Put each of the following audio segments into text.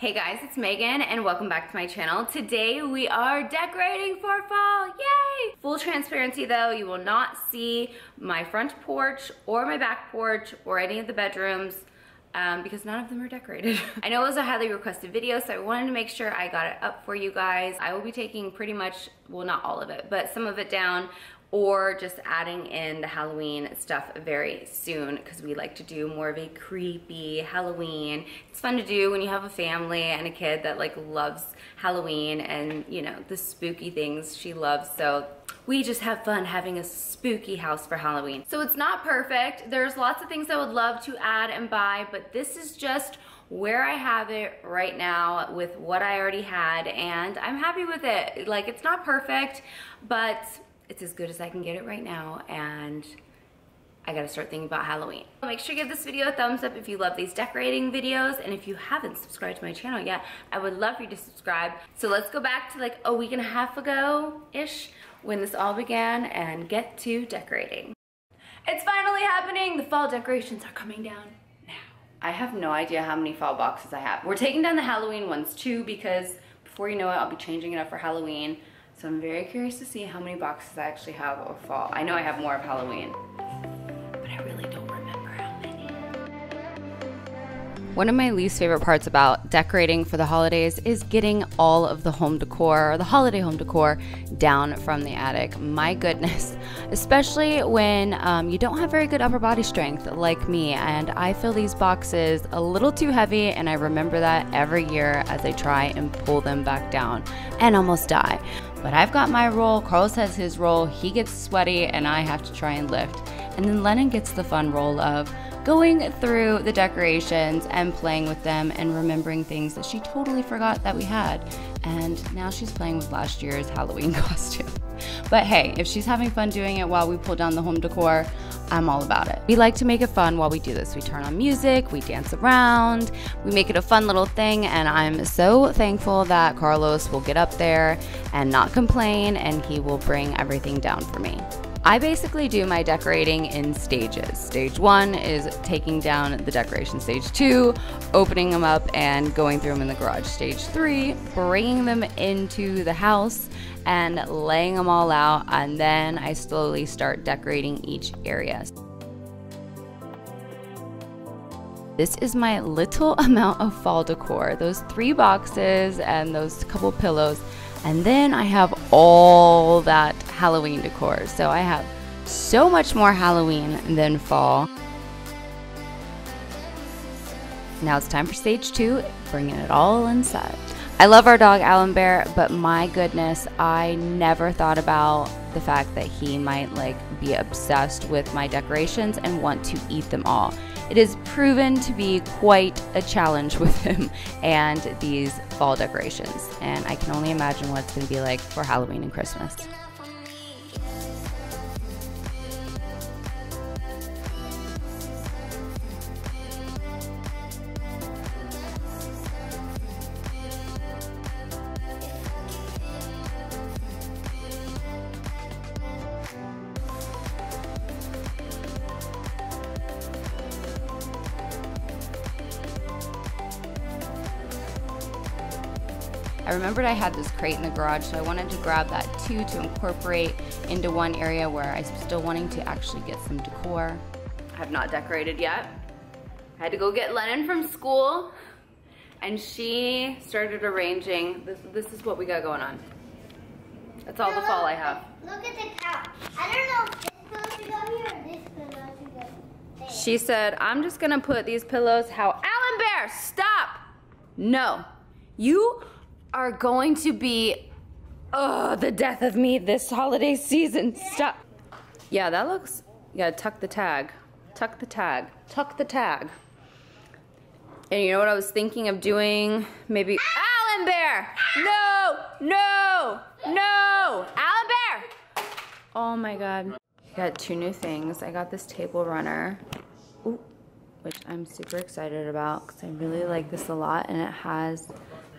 Hey guys, it's Megan and welcome back to my channel. Today we are decorating for fall, yay! Full transparency though, you will not see my front porch or my back porch or any of the bedrooms um, because none of them are decorated. I know it was a highly requested video, so I wanted to make sure I got it up for you guys. I will be taking pretty much, well not all of it, but some of it down or just adding in the Halloween stuff very soon because we like to do more of a creepy Halloween. It's fun to do when you have a family and a kid that like loves Halloween and you know the spooky things she loves so we just have fun having a spooky house for Halloween. So it's not perfect. There's lots of things I would love to add and buy, but this is just where I have it right now with what I already had and I'm happy with it. Like it's not perfect, but it's as good as I can get it right now and I gotta start thinking about Halloween. Make sure you give this video a thumbs up if you love these decorating videos and if you haven't subscribed to my channel yet, I would love for you to subscribe. So let's go back to like a week and a half ago-ish when this all began and get to decorating. It's finally happening! The fall decorations are coming down now. I have no idea how many fall boxes I have. We're taking down the Halloween ones too because before you know it, I'll be changing it up for Halloween. So I'm very curious to see how many boxes I actually have of fall. I know I have more of Halloween, but I really don't remember how many. One of my least favorite parts about decorating for the holidays is getting all of the home decor, or the holiday home decor, down from the attic. My goodness, especially when um, you don't have very good upper body strength like me, and I feel these boxes a little too heavy, and I remember that every year as I try and pull them back down and almost die. But I've got my role, Carlos has his role, he gets sweaty, and I have to try and lift. And then Lennon gets the fun role of going through the decorations and playing with them and remembering things that she totally forgot that we had. And now she's playing with last year's Halloween costume. But hey, if she's having fun doing it while we pull down the home decor, I'm all about it. We like to make it fun while we do this. We turn on music, we dance around, we make it a fun little thing, and I'm so thankful that Carlos will get up there and not complain and he will bring everything down for me. I basically do my decorating in stages. Stage one is taking down the decoration. Stage two, opening them up and going through them in the garage. Stage three, bringing them into the house and laying them all out. And then I slowly start decorating each area. This is my little amount of fall decor. Those three boxes and those couple pillows and then I have all that Halloween decor. So I have so much more Halloween than fall. Now it's time for stage two, bringing it all inside. I love our dog Alan Bear, but my goodness, I never thought about the fact that he might like be obsessed with my decorations and want to eat them all. It has proven to be quite a challenge with him and these fall decorations, and I can only imagine what it's going to be like for Halloween and Christmas. I remembered I had this crate in the garage, so I wanted to grab that too to incorporate into one area where I'm still wanting to actually get some decor. I have not decorated yet. I had to go get Lennon from school, and she started arranging. This, this is what we got going on. That's all the fall I have. Look at the couch. I don't know if this pillow should go here or this pillow should go there. She said, I'm just gonna put these pillows how, Alan Bear, stop! No, you are going to be, oh, the death of me this holiday season. Stop. Yeah, that looks, gotta tuck the tag. Tuck the tag. Tuck the tag. And you know what I was thinking of doing? Maybe, Alan Bear! No, no, no! Alan Bear! Oh my God. I Got two new things. I got this table runner. Ooh, which I'm super excited about because I really like this a lot and it has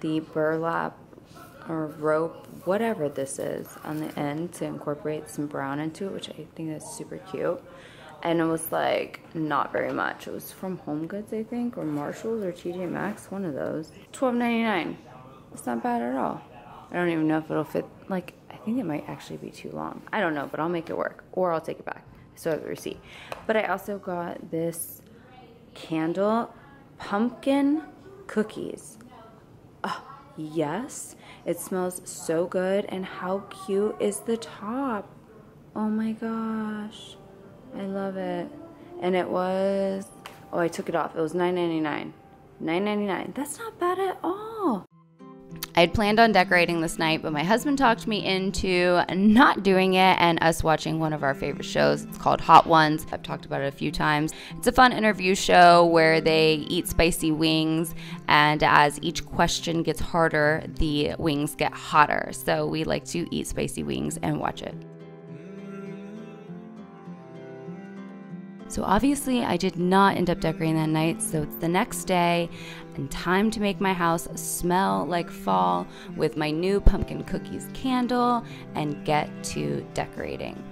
the burlap or rope, whatever this is, on the end to incorporate some brown into it, which I think is super cute. and it was like not very much. It was from Home Goods, I think, or Marshalls or TJ Maxx, one of those. $12.99. It's not bad at all. I don't even know if it'll fit. Like, I think it might actually be too long. I don't know, but I'll make it work, or I'll take it back. So I have the receipt. But I also got this candle pumpkin cookies. Yes. It smells so good. And how cute is the top? Oh my gosh. I love it. And it was, oh, I took it off. It was $9.99. $9.99. That's not bad at all. I had planned on decorating this night, but my husband talked me into not doing it and us watching one of our favorite shows. It's called Hot Ones. I've talked about it a few times. It's a fun interview show where they eat spicy wings, and as each question gets harder, the wings get hotter. So we like to eat spicy wings and watch it. So obviously, I did not end up decorating that night. So it's the next day and time to make my house smell like fall with my new pumpkin cookies candle and get to decorating.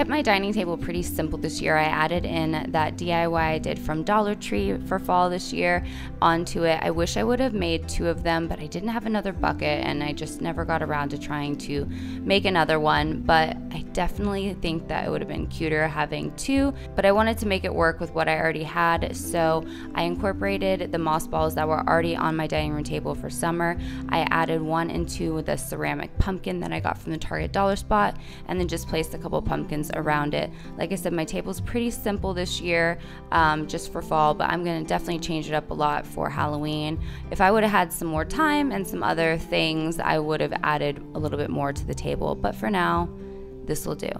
Kept my dining table pretty simple this year. I added in that DIY I did from Dollar Tree for fall this year onto it. I wish I would have made two of them, but I didn't have another bucket and I just never got around to trying to make another one. But I definitely think that it would have been cuter having two, but I wanted to make it work with what I already had. So I incorporated the moss balls that were already on my dining room table for summer. I added one into the ceramic pumpkin that I got from the Target Dollar Spot and then just placed a couple pumpkins around it. Like I said, my table's pretty simple this year um, just for fall, but I'm going to definitely change it up a lot for Halloween. If I would have had some more time and some other things, I would have added a little bit more to the table. But for now, this will do.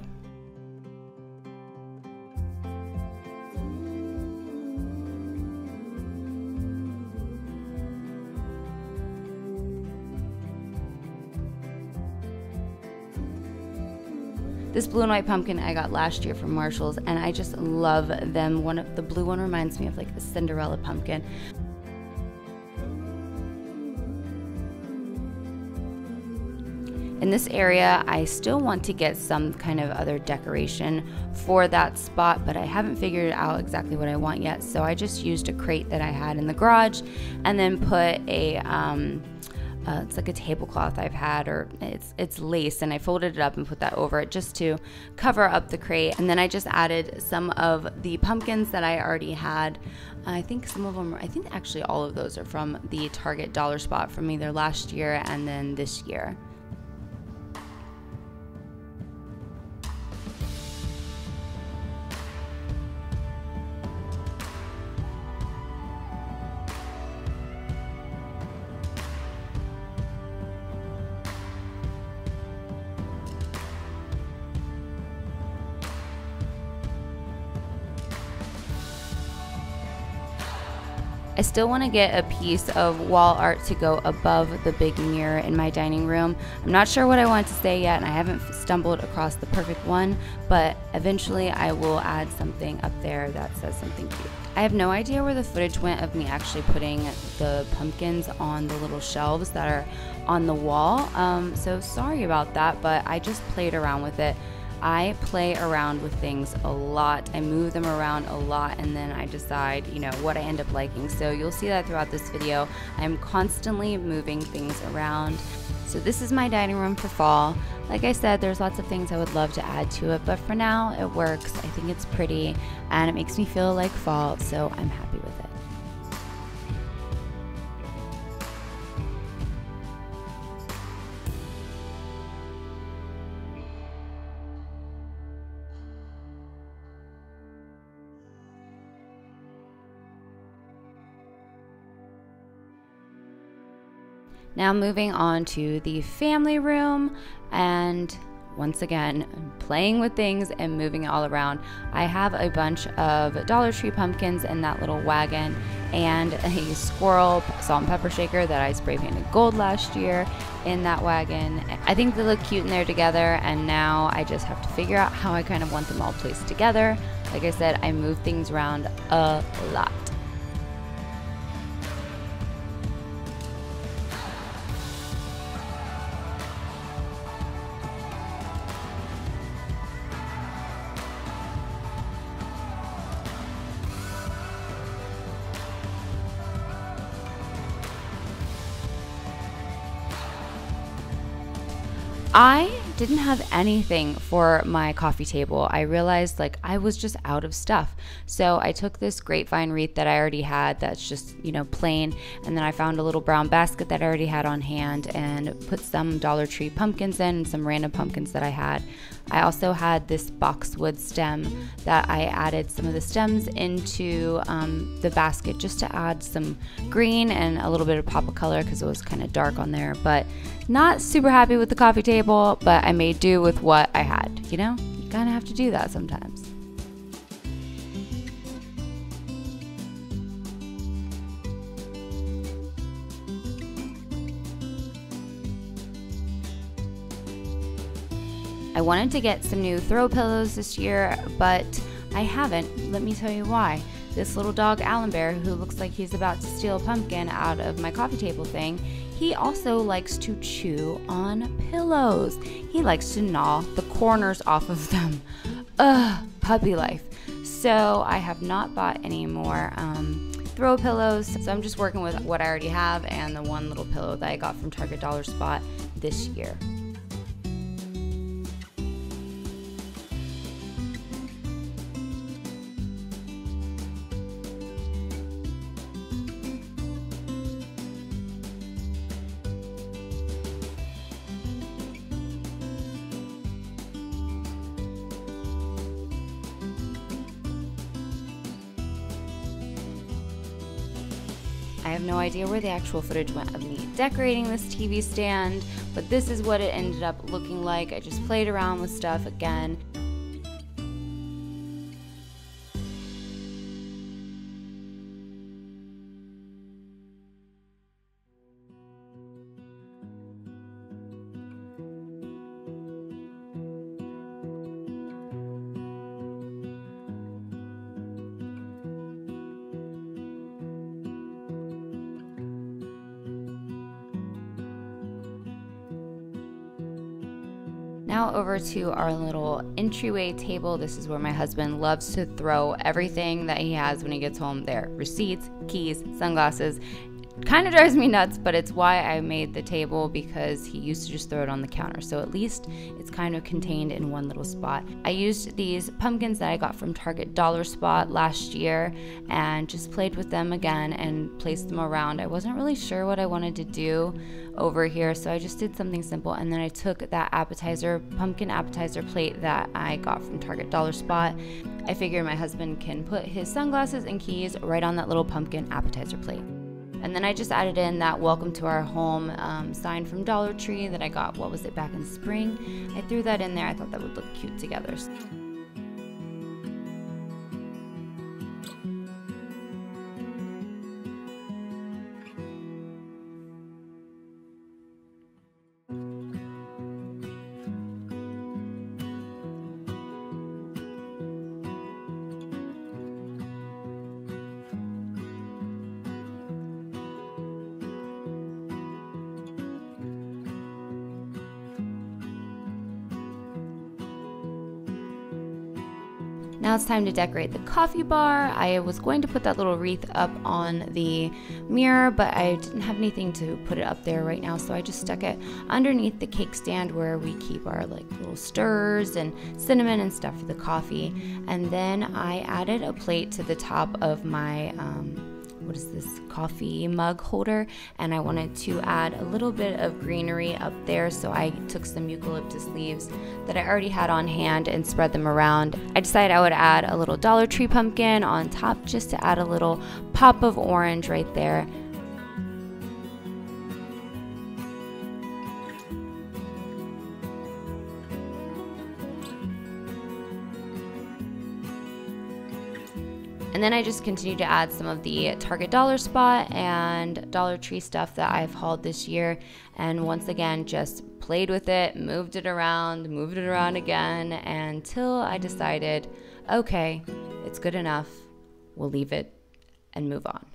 This blue and white pumpkin I got last year from Marshalls, and I just love them. One of the blue one reminds me of like a Cinderella pumpkin. In this area, I still want to get some kind of other decoration for that spot, but I haven't figured out exactly what I want yet. So I just used a crate that I had in the garage and then put a um, uh, it's like a tablecloth I've had, or it's it's lace, and I folded it up and put that over it just to cover up the crate. And then I just added some of the pumpkins that I already had. I think some of them, I think actually all of those are from the Target Dollar Spot from either last year and then this year. I still want to get a piece of wall art to go above the big mirror in my dining room. I'm not sure what I want to say yet and I haven't stumbled across the perfect one, but eventually I will add something up there that says something cute. I have no idea where the footage went of me actually putting the pumpkins on the little shelves that are on the wall. Um, so sorry about that, but I just played around with it. I play around with things a lot. I move them around a lot and then I decide, you know, what I end up liking. So you'll see that throughout this video. I'm constantly moving things around. So this is my dining room for fall. Like I said, there's lots of things I would love to add to it, but for now it works. I think it's pretty and it makes me feel like fall, so I'm happy with it. Now moving on to the family room and once again playing with things and moving it all around. I have a bunch of Dollar Tree pumpkins in that little wagon and a squirrel salt and pepper shaker that I spray painted gold last year in that wagon. I think they look cute in there together and now I just have to figure out how I kind of want them all placed together. Like I said, I move things around a lot. I didn't have anything for my coffee table. I realized like I was just out of stuff. So I took this grapevine wreath that I already had that's just, you know, plain. And then I found a little brown basket that I already had on hand and put some Dollar Tree pumpkins in and some random pumpkins that I had. I also had this boxwood stem that I added some of the stems into um, the basket just to add some green and a little bit of pop of color because it was kind of dark on there. But not super happy with the coffee table, but I made do with what I had. You know, you kind of have to do that sometimes. I wanted to get some new throw pillows this year, but I haven't. Let me tell you why. This little dog, Allen Bear, who looks like he's about to steal a pumpkin out of my coffee table thing, he also likes to chew on pillows. He likes to gnaw the corners off of them. Ugh, puppy life. So I have not bought any more um, throw pillows. So I'm just working with what I already have and the one little pillow that I got from Target Dollar Spot this year. Have no idea where the actual footage went of me decorating this TV stand, but this is what it ended up looking like. I just played around with stuff again. Now over to our little entryway table. This is where my husband loves to throw everything that he has when he gets home there. Receipts, keys, sunglasses, kind of drives me nuts, but it's why I made the table because he used to just throw it on the counter. So at least it's kind of contained in one little spot. I used these pumpkins that I got from Target Dollar Spot last year and just played with them again and placed them around. I wasn't really sure what I wanted to do over here, so I just did something simple. And then I took that appetizer, pumpkin appetizer plate that I got from Target Dollar Spot. I figured my husband can put his sunglasses and keys right on that little pumpkin appetizer plate. And then I just added in that welcome to our home um, sign from Dollar Tree that I got, what was it, back in spring. I threw that in there. I thought that would look cute together. Now it's time to decorate the coffee bar. I was going to put that little wreath up on the mirror, but I didn't have anything to put it up there right now, so I just stuck it underneath the cake stand where we keep our like little stirs and cinnamon and stuff for the coffee. And then I added a plate to the top of my um, what is this coffee mug holder? And I wanted to add a little bit of greenery up there. So I took some eucalyptus leaves that I already had on hand and spread them around. I decided I would add a little Dollar Tree pumpkin on top just to add a little pop of orange right there And then I just continue to add some of the Target Dollar Spot and Dollar Tree stuff that I've hauled this year. And once again, just played with it, moved it around, moved it around again until I decided, okay, it's good enough. We'll leave it and move on.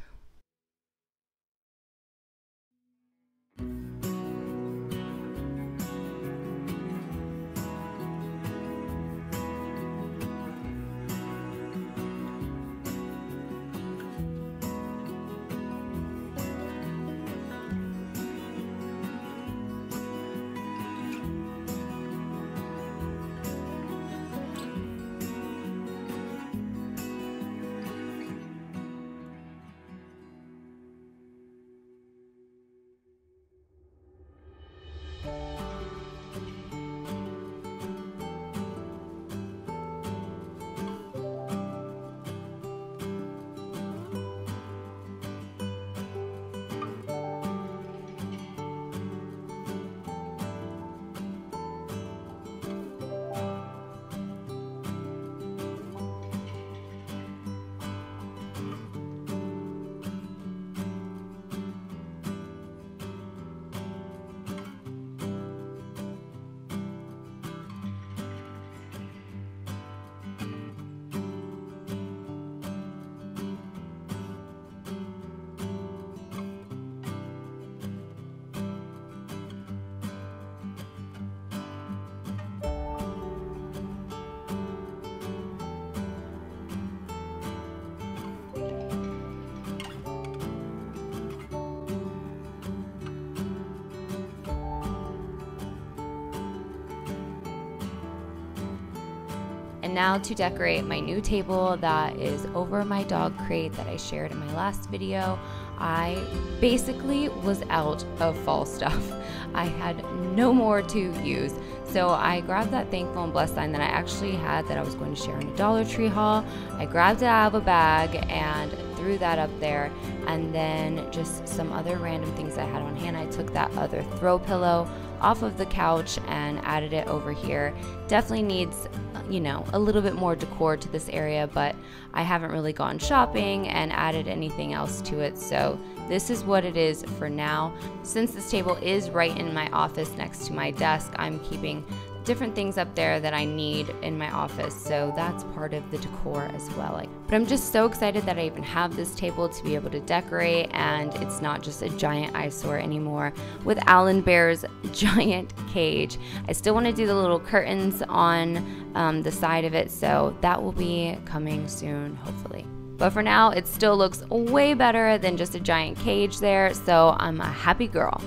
Now to decorate my new table that is over my dog crate that I shared in my last video. I basically was out of fall stuff. I had no more to use. So I grabbed that Thankful and Blessed sign that I actually had that I was going to share in a Dollar Tree haul. I grabbed it out of a bag and threw that up there. And then just some other random things I had on hand. I took that other throw pillow off of the couch and added it over here. Definitely needs you know, a little bit more decor to this area, but I haven't really gone shopping and added anything else to it. So this is what it is for now. Since this table is right in my office next to my desk, I'm keeping different things up there that I need in my office. So that's part of the decor as well. But I'm just so excited that I even have this table to be able to decorate and it's not just a giant eyesore anymore with Alan Bear's giant cage. I still want to do the little curtains on um, the side of it. So that will be coming soon, hopefully. But for now, it still looks way better than just a giant cage there. So I'm a happy girl.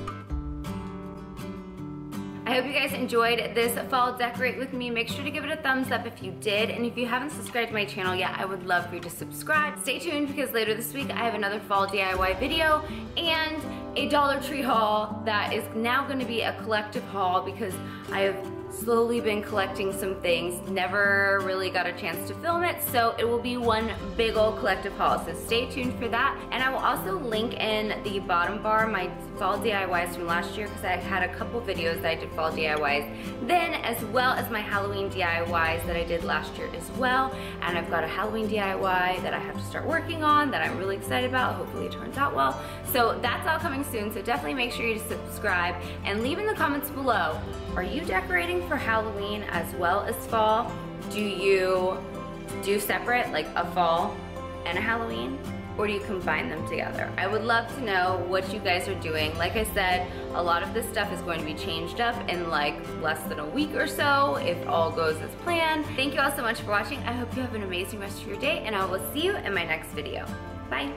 Hope you guys enjoyed this fall decorate with me. Make sure to give it a thumbs up if you did. And if you haven't subscribed to my channel yet, I would love for you to subscribe. Stay tuned because later this week I have another fall DIY video and a Dollar Tree haul that is now gonna be a collective haul because I have slowly been collecting some things. Never really got a chance to film it, so it will be one big old collective haul. So stay tuned for that. And I will also link in the bottom bar my fall DIYs from last year because I had a couple videos that I did fall DIYs then, as well as my Halloween DIYs that I did last year as well. And I've got a Halloween DIY that I have to start working on that I'm really excited about. Hopefully it turns out well. So that's all coming soon, so definitely make sure you subscribe and leave in the comments below, are you decorating for Halloween as well as fall? Do you do separate, like a fall and a Halloween? Or do you combine them together? I would love to know what you guys are doing. Like I said, a lot of this stuff is going to be changed up in like less than a week or so if all goes as planned. Thank you all so much for watching. I hope you have an amazing rest of your day and I will see you in my next video. Bye.